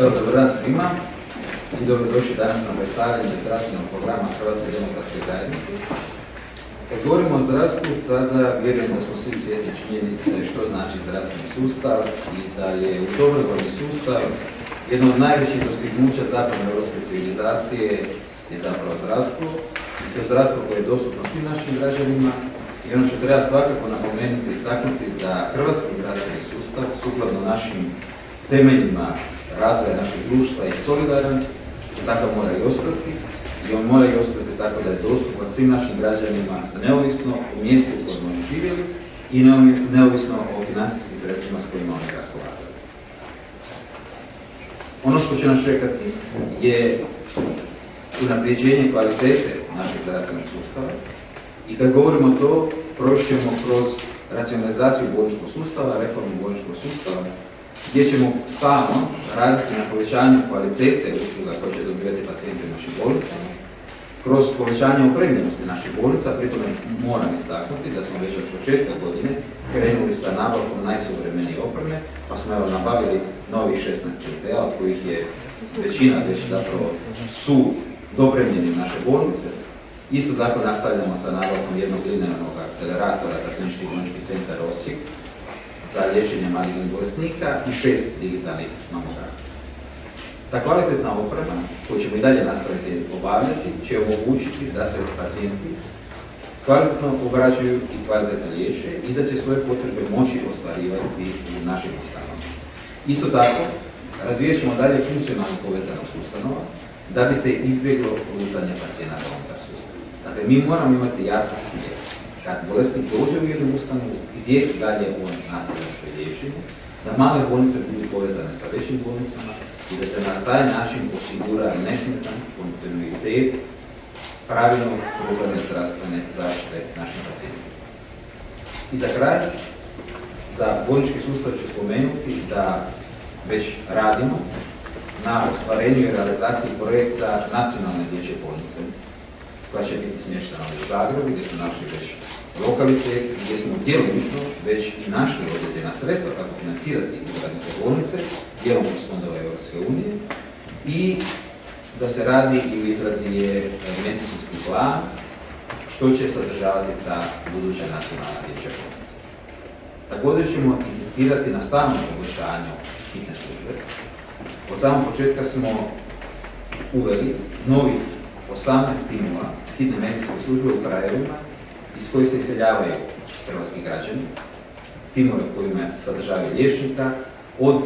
Evo, dobar dan svima i dobrodošli danas na predstavljanje zdravstvenog programa Hrvatske demokratske zajednice. Kad govorimo o zdravstvu, tada vjerujem da smo svi svjesni činjenice što znači zdravstveni sustav i da je uz obrazovni sustav jedno od najvećih dostignuća zapadne europske civilizacije je zapravo zdravstvo. I to zdravstvo koje je dostupno svim našim građanima i ono što treba svakako napomenuti i istaknuti da hrvatski zdravstveni sustav sukladno našim temeljima razvoja našeg društva i solidaran, takav mora i ostati i on mora i ostati tako da je dostupan svim našim građanima neovisno u mjestu u kojem oni živjeli i neovisno o financijskim sredstvima s kojima oni raspolagaju. Ono što će nas čekati je unapređenje kvalitete našeg zdravstvenog sustava i kad govorimo to, prošćemo kroz racionalizaciju bolničkog sustava, reformu bolničkog sustava, gdje ćemo stalno raditi na povećanju kvalitete usluga koje će dobivati pacijenti u našim bolnicama, kroz povećanje opremljenosti naših bolnica, pritom moram istaknuti da smo već od početka godine krenuli sa nabavkom najsuvremenije opreme, pa smo evo nabavili novih 16 CT-a, od kojih je većina već zapravo su dopremljeni u naše bolnice. Isto tako nastavljamo sa nabavkom jednog linearnog akceleratora za klinički bolnički centar Osijek, za liječenje malignih bolesnika i šest digitalnih mamografija. Ta kvalitetna oprema, koju ćemo i dalje nastaviti obavljati, će omogućiti da se pacijenti kvalitetno obrađuju i kvalitetno liječe i da će svoje potrebe moći ostvarivati u našim ustanovama. Isto tako, razvijat ćemo dalje funkcionalnu povezanost ustanova da bi se izbjeglo lutanje pacijenata unutar sustava. Dakle, mi moramo imati jasan smjer kad bolesnik dođe u jednu ustanovu, gdje dalje on nastavlja svoje liječenje, da male bolnice budu povezane sa većim bolnicama i da se na taj način osigura nesmetan kontinuitet pravilnog pružanja zdravstvene zaštite našim pacijentima. I za kraj, za bolnički sustav ću spomenuti da već radimo na ostvarenju i realizaciji projekta nacionalne dječje bolnice koja će biti smještena u Zagrebu gdje su naši već lokalitet gdje smo djelomično već i našli određena sredstva kako financirati izgradnje bolnice, dijelom iz fondova Europske unije i da se radi i u izradi je medicinski plan što će sadržavati ta buduća nacionalna dječja bolnica. Također ćemo insistirati na stalnom poboljšanju hitne službe. Od samog početka smo uveli novih 18 timova hitne medicinske službe u krajevima iz kojih se iseljavaju hrvatski građani, timove kojima sadržavaju liječnika, od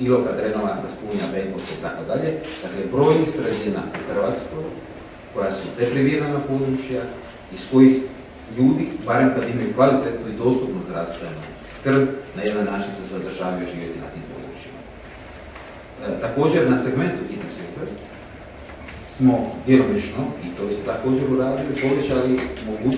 Iloka, Drenovaca, Slunja, Benkovca i tako dalje. Dakle, brojnih sredina u Hrvatskoj koja su deprivirana područja, iz kojih ljudi, barem kad imaju kvalitetnu i dostupnu zdravstvenu skrb, na jedan način se zadržavaju živjeti na tim područjima. E, također, na segmentu hitne službe smo djelomično, i to isto također uradili, povećali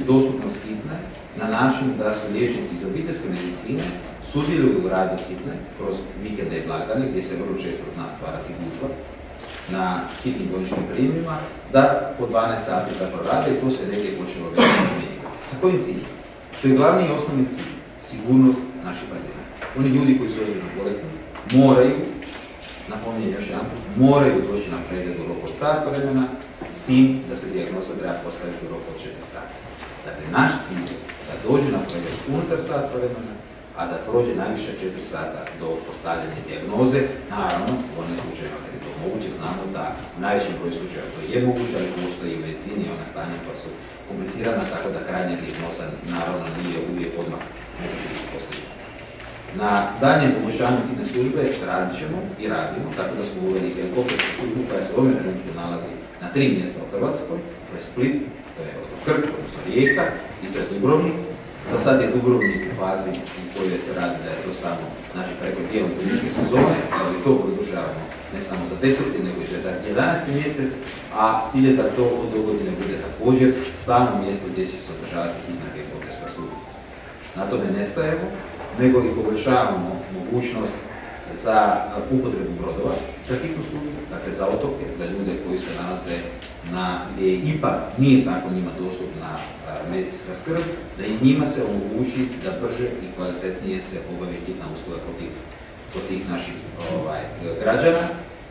dostupnost hitne na način da su liječnici iz obiteljske medicine sudjeluju u radu hitne kroz vikende i blagdane gdje se vrlo često zna stvarati gužva na hitnim bolničkim primjerima, da po 12 sati zapravo rade i to se negdje počelo već Sa kojim ciljem? To je glavni i osnovni cilj, sigurnost naših pacijenta. Oni ljudi koji su ozbiljno bolesni moraju napominjem još jedan moraju doći na pregled sat vremena, s tim da se dijagnoza treba postaviti u roku od 4 sata. Dakle, naš cilj je da dođu na pregled unutar sat vremena, a da prođe najviše 4 sata do postavljanja dijagnoze. Naravno, u onim slučajima kad je to moguće, znamo da u najvećem broju slučajeva to je moguće, ali postoji i u medicini ona stanja koja su komplicirana, tako da krajnja dijagnoza naravno nije uvijek odmah moguće. Na daljem poboljšanju hitne službe radit ćemo i radimo, tako da smo uveli helikoptersku službu koja se u trenutku nalazi na tri mjesta u Hrvatskoj, to je Split, to je otok Krk, odnosno Rijeka i to je Dubrovnik. Za sad je Dubrovnik u fazi u kojoj se radi da je to samo znači preko dijelom turističke sezone, ali to produžavamo ne samo za 10. nego i za 11. mjesec, a cilj je da to od dogodine bude također stalno mjesto gdje će se održavati hitna helikopterska služba. Na tome ne stajemo, nego i poboljšavamo mogućnost za upotrebu brodova za hitnu službu, dakle za otoke, za ljude koji se nalaze na gdje ipak nije tako njima dostupna medicinska skrb, da i njima se omogući da brže i kvalitetnije se obavi hitna usluga kod tih, naših ovaj, građana.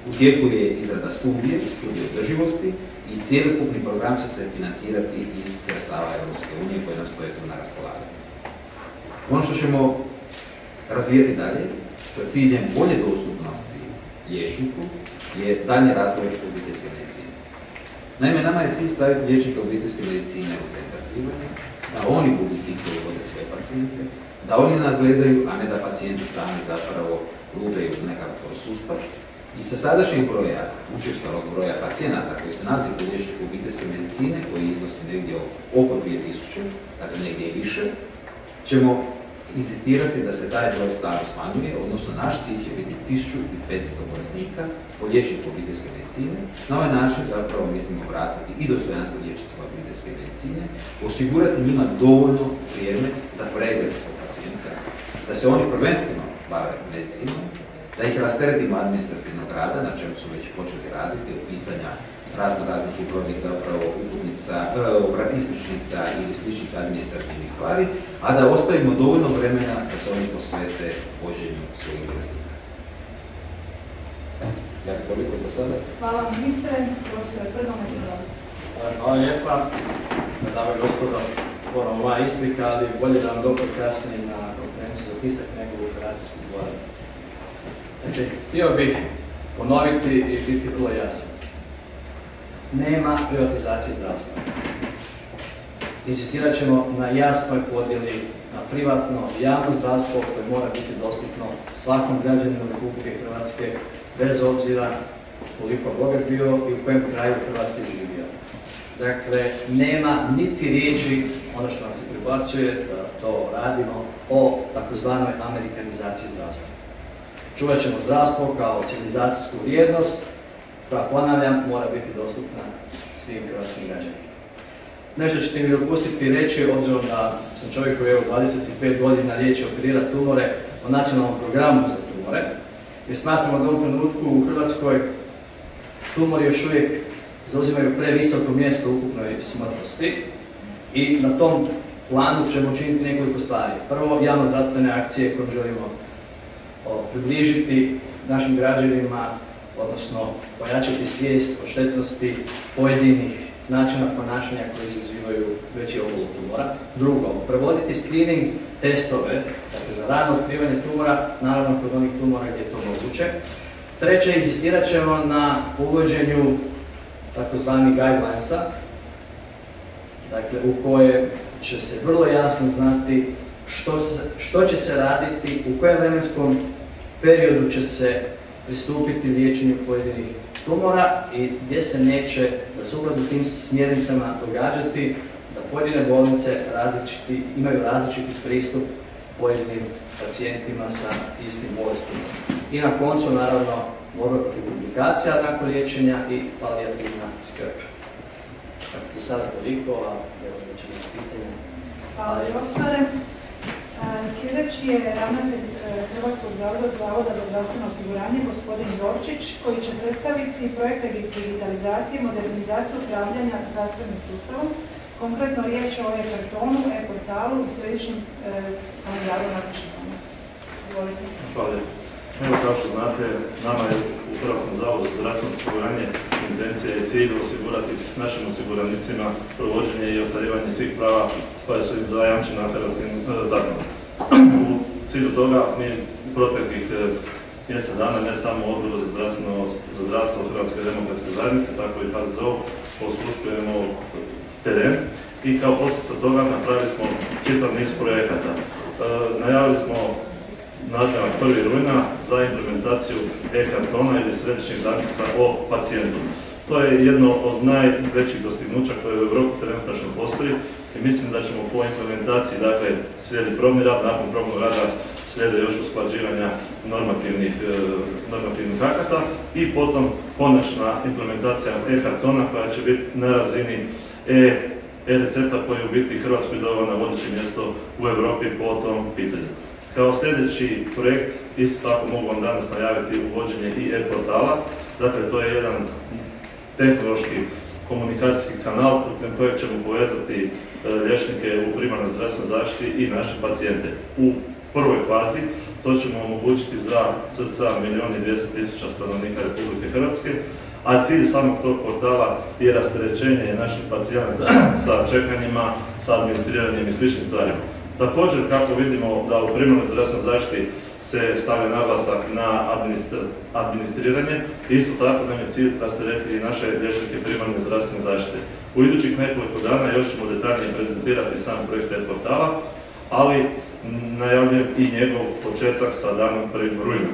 U tijeku je izrada studije, studije održivosti i cijelokupni program će se financirati iz sredstava Europske unije koje nam stoje tu na raspolaganju. Ono što ćemo razvijeti dalje sa ciljem bolje dostupnosti liječniku je dalje razvoj obiteljske medicine. Naime, nama je cilj staviti liječnika obiteljske medicine u centar zbivanja, da oni budu ti koji vode sve pacijente, da oni nadgledaju, a ne da pacijenti sami zapravo lutaju nekakav sustav. I sa sadašnjeg broja, učestalog broja pacijenata koji se nazivu liječnik obiteljske medicine, koji iznosi negdje oko 2000, dakle negdje više, ćemo inzistirati da se taj broj stalno smanjuje, odnosno naš cilj će biti 1500 bolesnika po liječniku obiteljske medicine. Na ovaj način zapravo mislimo vratiti i dostojanstvo liječnicima obiteljske medicine, osigurati njima dovoljno vrijeme za pregled svog pacijenta, da se oni prvenstveno bave medicinom, da ih rasteretimo administrativnog rada, na čemu su već počeli raditi, od pisanja razno raznih i brojnih zapravo uputnica, e, ispričnica ili sličnih administrativnih stvari, a da ostavimo dovoljno vremena da se oni posvete vođenju svojih vrstnika. Ja toliko za sada. Hvala ministre, profesore Prdomec, Hvala lijepa, dame i gospodo, moram ova isprika, ali bolje da vam dobro kasnije na konferenciju za tisak nego u operacijsku. Znači, htio bih ponoviti i biti vrlo jasan nema privatizacije zdravstva. Insistirat ćemo na jasnoj podjeli na privatno javno zdravstvo koje mora biti dostupno svakom građaninu Republike Hrvatske bez obzira koliko bogat bio i u kojem kraju Hrvatske živio. Dakle, nema niti riječi, ono što nam se pribacuje, da to radimo, o takozvanoj amerikanizaciji zdravstva. Čuvat ćemo zdravstvo kao civilizacijsku vrijednost, koja, ponavljam, mora biti dostupna svim hrvatskim građanima. Nešto ćete mi dopustiti reći, obzirom da sam čovjek koji je 25 godina liječi operira tumore o nacionalnom programu za tumore, jer smatramo da u trenutku u Hrvatskoj tumori još uvijek zauzimaju previsoko mjesto u ukupnoj smrtnosti i na tom planu ćemo učiniti nekoliko stvari. Prvo, javno zdravstvene akcije koje želimo približiti našim građanima odnosno pojačati svijest o štetnosti pojedinih načina ponašanja koji izazivaju veći obol tumora. Drugo, provoditi screening testove dakle, za rano otkrivanje tumora, naravno kod onih tumora gdje je to moguće. Treće, insistirat ćemo na uvođenju takozvani guidelinesa, dakle, u koje će se vrlo jasno znati što, što će se raditi, u kojem vremenskom periodu će se pristupiti liječenju pojedinih tumora i gdje se neće, da sukladno tim smjernicama događati da pojedine bolnice različiti, imaju različiti pristup pojedinim pacijentima sa istim bolestima. I na koncu, naravno, borba protiv publikacija nakon liječenja i palijativna skrb. Za sada toliko, a evo da će biti pitanje. Hvala profesore. Sljedeći je ravnatelj e, Hrvatskog zavoda, zavoda za zdravstveno osiguranje, gospodin Dorčić, koji će predstaviti projekte digitalizacije i modernizacije upravljanja zdravstvenim sustavom. Konkretno riječ o e-kartonu, e-portalu i središnjem e, kalendaru napišenja. Izvolite. Hvala Evo kao što znate, nama je u Hrvatskom zavodu za zdravstveno osiguranje intencija i cilj osigurati našim osiguranicima provođenje i ostvarivanje svih prava koja su im zajamčena hrvatskim e, zakonom. U cilju toga mi proteklih e, mjesec dana ne samo odboru za, zdravstveno, za zdravstvo Hrvatske demokratske zajednice, tako i HZO, posluškujemo teren i kao posljedica toga napravili smo čitav niz projekata. E, najavili smo nastavak 1. rujna za implementaciju e-kartona ili središnjeg zapisa o pacijentu. To je jedno od najvećih dostignuća koje u Europi trenutačno postoji i mislim da ćemo po implementaciji, dakle, slijedi probni rad, nakon probnog rada slijede još usklađivanja normativnih, e, normativnih akata i potom konačna implementacija e-kartona koja će biti na razini e e-recepta koji u biti Hrvatskoj dao na vodeće mjesto u Europi po tom pitanju. Kao sljedeći projekt, isto tako mogu vam danas najaviti uvođenje i e-portala. Dakle, to je jedan tehnološki komunikacijski kanal putem kojeg ćemo povezati e, liječnike u primarnoj zdravstvenoj zaštiti i naše pacijente. U prvoj fazi To ćemo omogućiti za cca milijun i 200 tisuća stanovnika Republike Hrvatske, a cilj samog tog portala je rasterećenje naših pacijenata sa čekanjima, sa administriranjem i sličnim stvarima. Također, kako vidimo da u primarnoj zdravstvenoj zaštiti se stavlja naglasak na administr- administriranje, isto tako nam je cilj rasteretiti i naše liječnike primarne zdravstvene zaštite. U idućih nekoliko dana još ćemo detaljnije prezentirati sam projekt e-portala, ali najavljujem i njegov početak sa danom 1. rujna.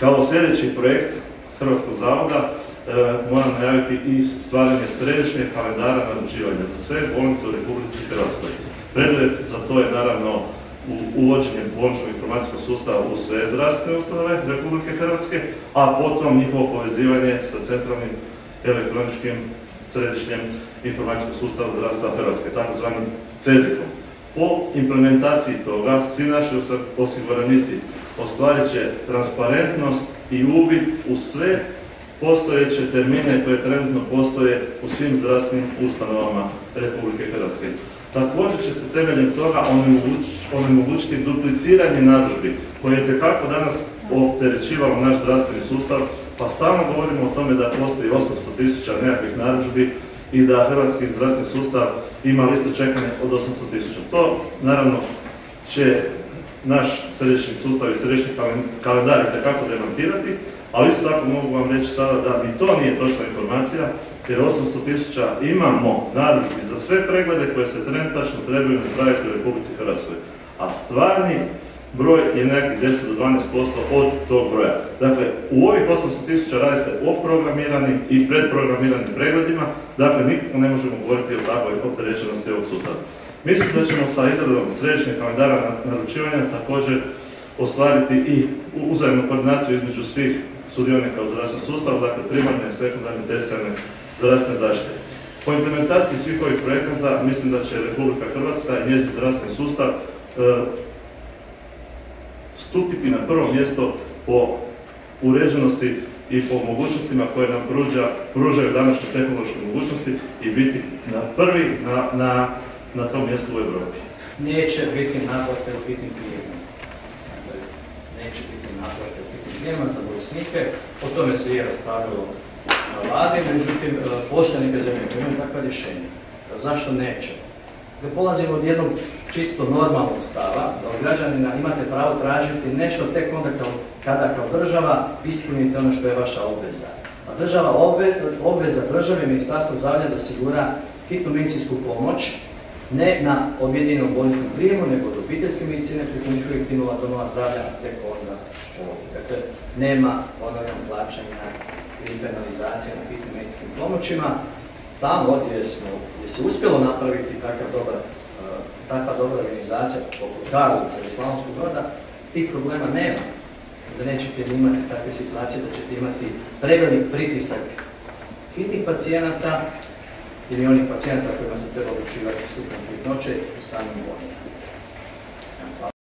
Kao sljedeći projekt Hrvatskog zavoda e, moram najaviti i stvaranje središnjeg kalendara naručivanja za sve bolnice u Republici Hrvatskoj. Preduvjet za to je naravno u- uvođenje bolničkog informacijskog sustava u sve zdravstvene ustanove Republike Hrvatske, a potom njihovo povezivanje sa centralnim elektroničkim središnjem informacijskog sustava zdravstva Hrvatske, takozvanim CEZIK-om. Po implementaciji toga svi naši osiguranici ostvarit će transparentnost i uvid u sve postojeće termine koje trenutno postoje u svim zdravstvenim ustanovama Republike Hrvatske. Također će se temeljem toga onemoguć- onemogućiti dupliciranje narudžbi koje je tekako danas opterećivalo naš zdravstveni sustav, pa stalno govorimo o tome da postoji 800 tisuća nekakvih narudžbi i da hrvatski zdravstveni sustav ima listu čekanja od 800 tisuća. To naravno će naš središnji sustav i središnji kalen- kalendar itekako demantirati, ali isto tako mogu vam reći sada da ni to nije točna informacija, jer 800 tisuća imamo narudžbi za sve preglede koje se trenutačno trebaju napraviti u Republici Hrvatskoj, a stvarni broj je nekih 10 do 12% od tog broja. Dakle, u ovih 800 tisuća radi se o programiranim i predprogramiranim pregledima, dakle nikako ne možemo govoriti o takvoj opterećenosti ovog sustava. Mislim da ćemo sa izradom središnjeg kalendara na- naručivanja također ostvariti i uzajemnu koordinaciju između svih sudionika u zdravstvenom sustavu, dakle primarne, sekundarne, tercijarne zdravstvene zaštite. Po implementaciji svih ovih projekata mislim da će Republika Hrvatska i njezin zdravstveni sustav e, stupiti na prvo mjesto po uređenosti i po mogućnostima koje nam pruđa, pružaju današnje tehnološke mogućnosti i biti na prvi na, na, na tom mjestu u Europi. Neće biti naplate u hitnim prijemima. Dakle, neće biti naplate u hitnim prijemima za bolesnike. O tome se je raspravljalo na vladi, međutim, e, postoje neke zemlje koje imaju takva rješenja. Zašto neće? Da polazimo od jednog čisto normalnog stava, da od građanina imate pravo tražiti nešto tek onda kada kao država ispunite ono što je vaša obveza. A država, obve, obveza države, ministarstvo zdravlja da osigura hitnu medicinsku pomoć ne na objedinjenom bolničkom prijemu, nego od obiteljske medicine preko njihovih timova domova zdravlja preko onda ovog. Dakle, nema ponavljam plaćanja ili penalizacija na hitnim medicinskim pomoćima. Tamo gdje, smo, gdje se uspjelo napraviti takav dobar, eh, takva dobra organizacija poput Karlovca ili Slavonskog broda, tih problema nema. Da nećete imati takve situacije, da ćete imati prevelik pritisak hitnih pacijenata ili onih pacijenata kojima se treba odlučivati stupanj trudnoće u samim bolnicama.